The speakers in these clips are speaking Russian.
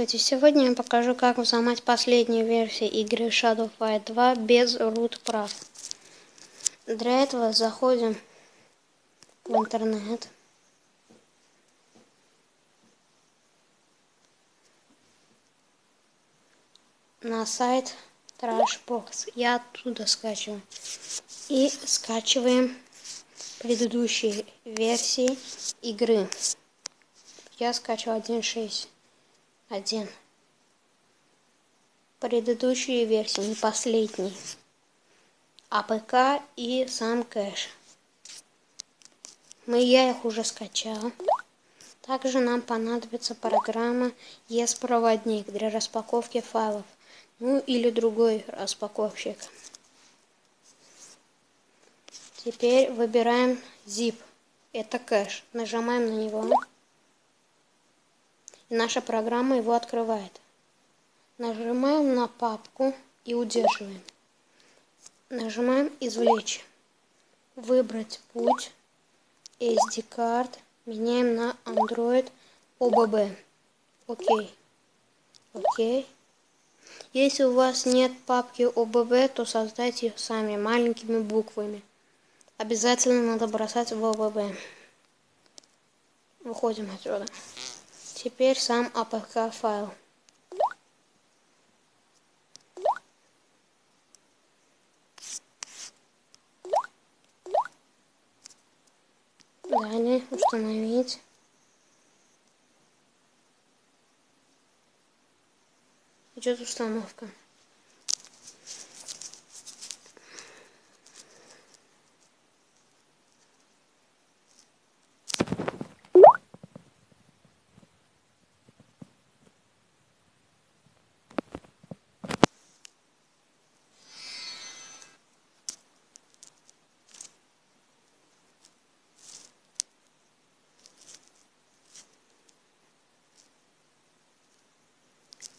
Здравствуйте, сегодня я покажу, как взломать последнюю версию игры Shadow Fight 2 без root прав. Для этого заходим в интернет. На сайт Trashbox. Я оттуда скачиваю. И скачиваем предыдущие версии игры. Я скачал 1.6 один. Предыдущие версии, не последний. APK и сам кэш. Мы, я их уже скачал. Также нам понадобится программа ES-проводник для распаковки файлов. Ну или другой распаковщик. Теперь выбираем zip. Это кэш. Нажимаем на него наша программа его открывает. Нажимаем на папку и удерживаем. Нажимаем «Извлечь». Выбрать путь. SD-карт. Меняем на Android OBB. Окей. Окей. Если у вас нет папки OBB, то создайте ее сами маленькими буквами. Обязательно надо бросать в OBB. Выходим отсюда. Теперь сам APK файл. Далее установить. Идет установка.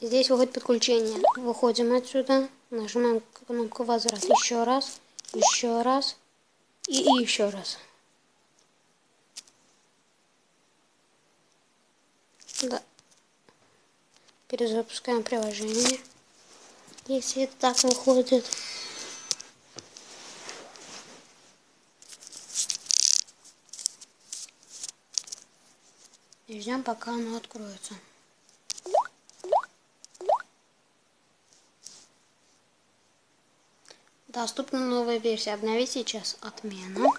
Здесь выходит подключение. Выходим отсюда, нажимаем кнопку возврат еще раз, еще раз и, и еще раз. Да. Перезапускаем приложение. Если это так выходит. И ждем, пока оно откроется. Доступна новая версия. Обновить сейчас. Отмена.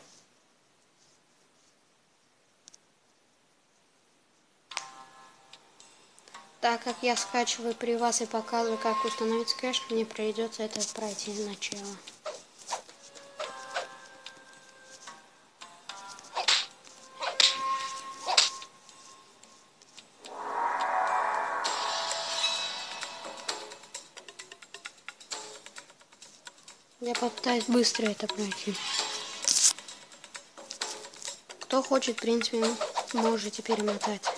Так как я скачиваю при вас и показываю, как установить кэш, мне придется это пройти сначала. Я попытаюсь быстро это пройти. Кто хочет, в принципе, можете перемотать.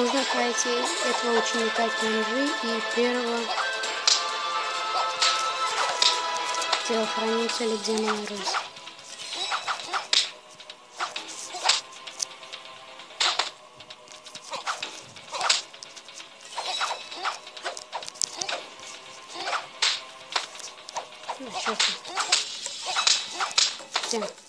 Нужно пройти этого ученика Кенджи и первого телохранителя Демона Рысь. Ну, сейчас. Всем.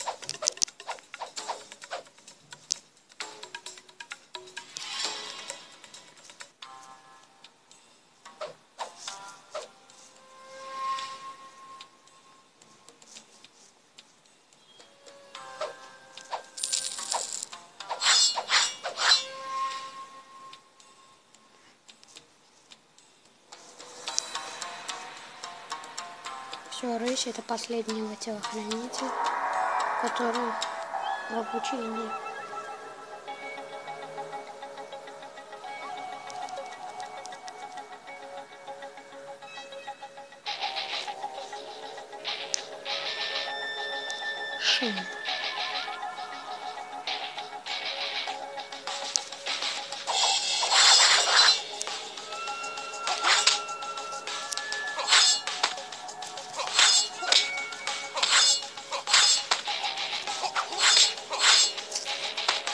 Все, Рысь это последнего телохранителя, который в обучении. шин.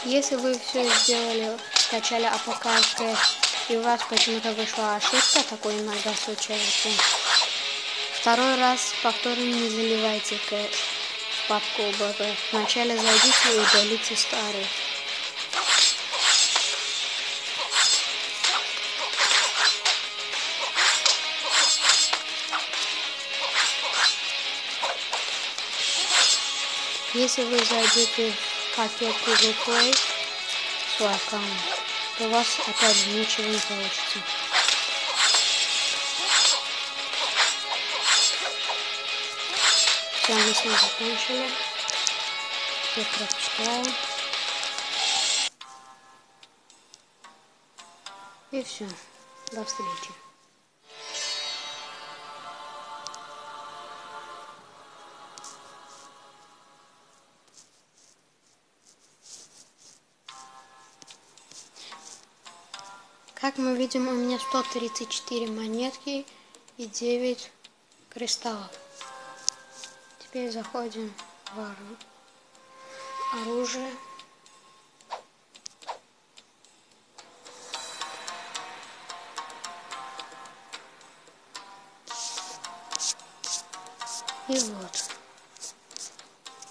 Если вы все сделали, скачали APK и у вас почему-то вышла ошибка, такое иногда случается, второй раз повторно не заливайте кэш в папку OBB. Вначале зайдите и удалите старый. Если вы зайдете пакет Google Play, свой аккаунт, у вас опять ничего не получится. Все, мы с ним закончили. Теперь пропускаем. И все. До встречи. Мы видим, у меня 134 монетки и 9 кристаллов. Теперь заходим в оружие. И вот.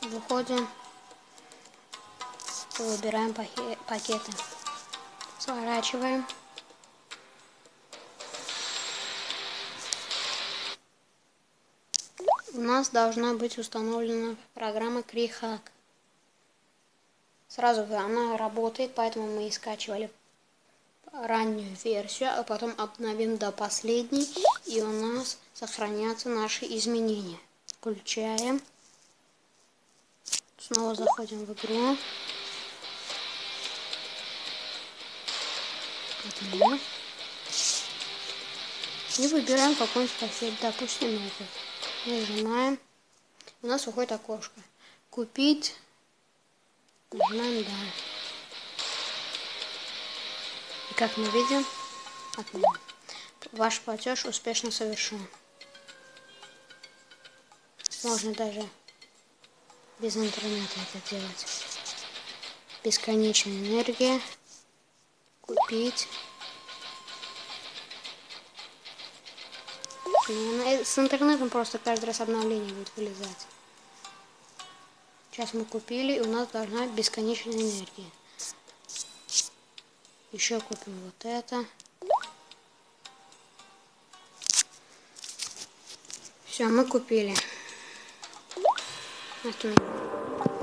Выходим. Выбираем пакеты. Сворачиваем. У нас должна быть установлена программа Крихак. Сразу она работает, поэтому мы и скачивали раннюю версию, а потом обновим до последней, и у нас сохранятся наши изменения. Включаем. Снова заходим в игру. И выбираем какой-нибудь пакет, допустим, этот. Нажимаем. У нас выходит окошко. Купить. Нажимаем да. И как мы видим, отмена. Ваш платеж успешно совершен. Можно даже без интернета это делать. Бесконечная энергия. Купить. Ну, с интернетом просто каждый раз обновление будет вылезать. Сейчас мы купили, и у нас должна бесконечная энергия. Еще купим вот это. Все, мы купили.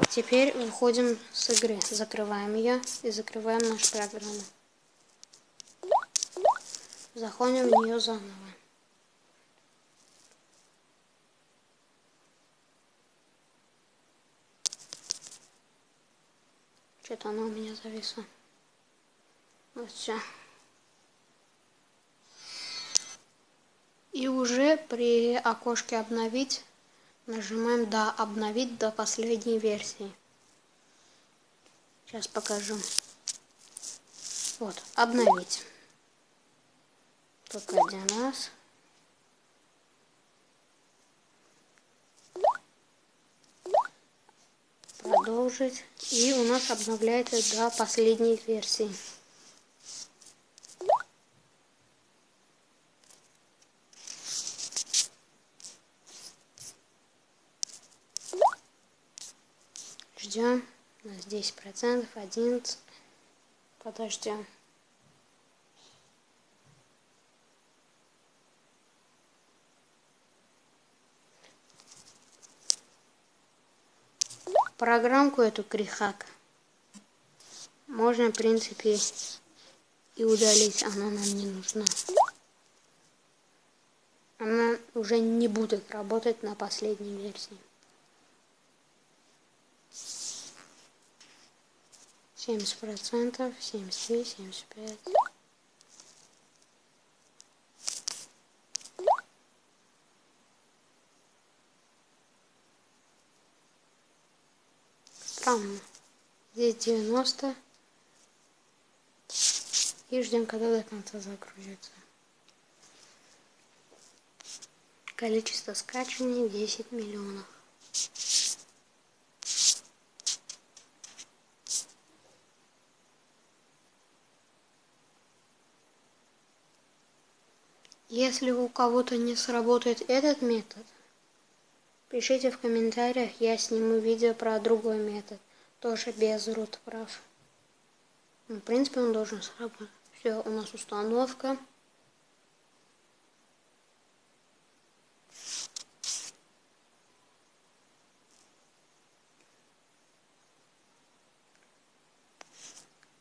Теперь выходим с игры. Закрываем ее и закрываем нашу программу. Заходим в нее заново. Что-то оно у меня зависло. Вот все. И уже при окошке обновить нажимаем да обновить до последней версии. Сейчас покажу. Вот, обновить. Только один раз. Продолжить. И у нас обновляется до последней версии. Ждем. У нас 10 процентов, 11. Подождем. Программку эту крихак можно, в принципе, и удалить. Она нам не нужна. Она уже не будет работать на последней версии. 70 процентов, 73, 75. Здесь 90. И ждем, когда до конца загрузится. Количество скачиваний 10 миллионов. Если у кого-то не сработает этот метод, пишите в комментариях, я сниму видео про другой метод, тоже без root прав. Ну, в принципе, он должен сработать. Все, у нас установка.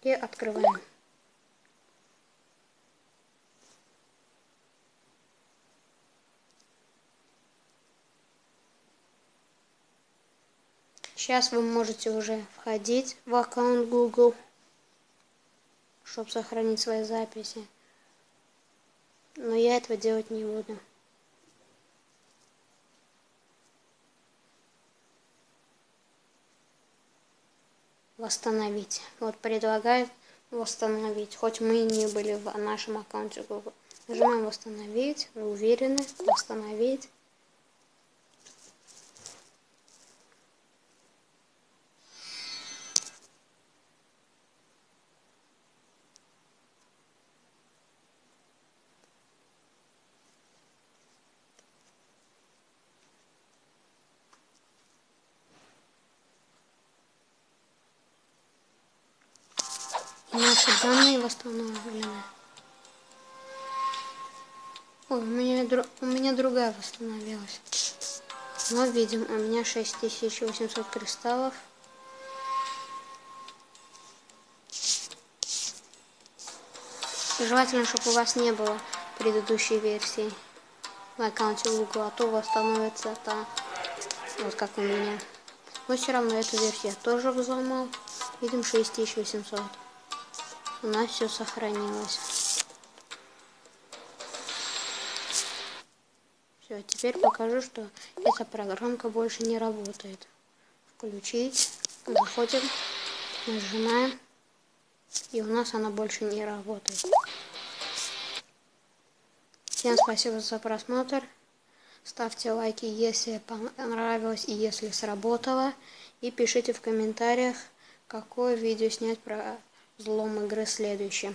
И открываем. Сейчас вы можете уже входить в аккаунт Google, чтобы сохранить свои записи. Но я этого делать не буду. Восстановить. Вот предлагаю восстановить. Хоть мы и не были в нашем аккаунте Google. Нажимаем восстановить. Вы уверены? Восстановить. Наши данные восстановлены. Ой, у меня, у меня другая восстановилась. Но видим, у меня 6800 кристаллов. Желательно, чтобы у вас не было предыдущей версии в аккаунте Google, а то восстановится там, вот как у меня. Но все равно эту версию я тоже взломал. Видим 6800 у нас все сохранилось. Все, теперь покажу, что эта программка больше не работает. Включить, заходим, нажимаем, и у нас она больше не работает. Всем спасибо за просмотр. Ставьте лайки, если понравилось и если сработало. И пишите в комментариях, какое видео снять про взлом игры следующее